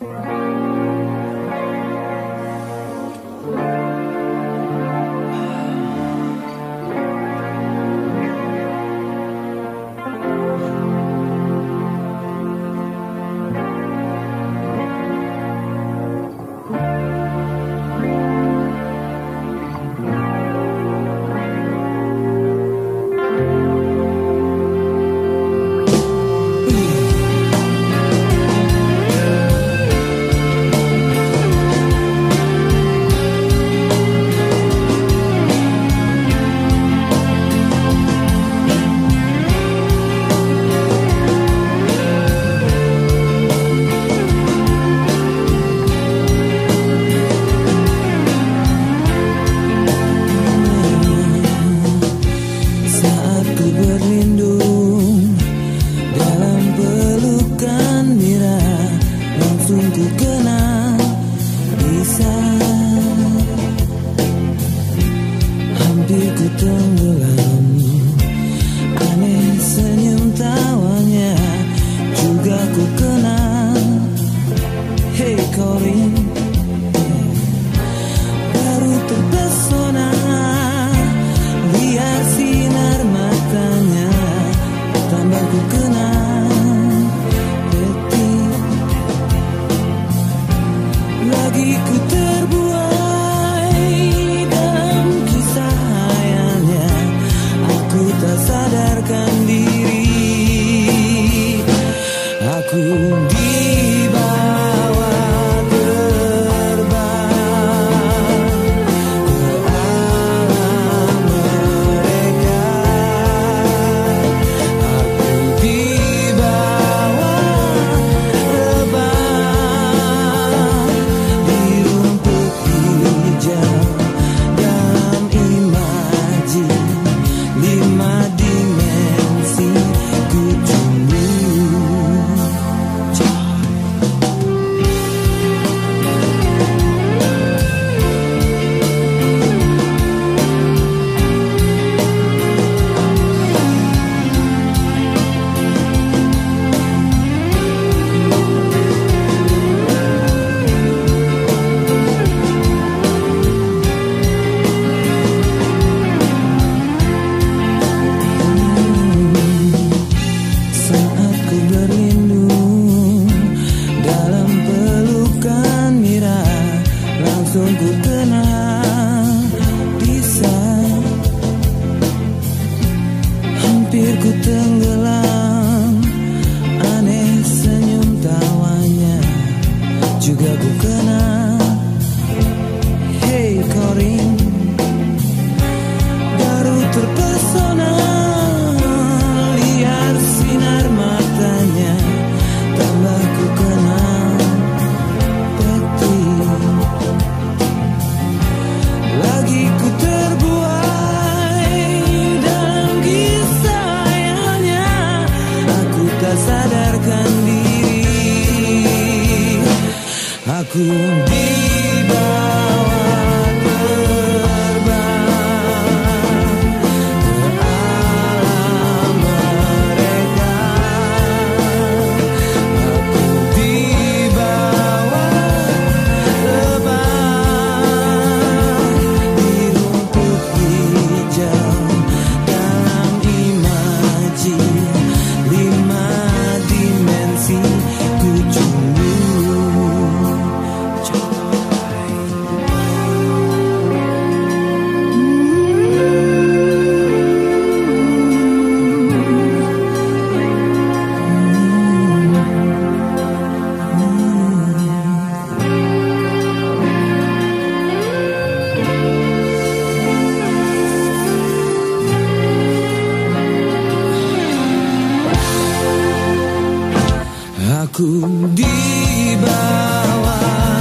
Wow. 你的那 Aku di bawah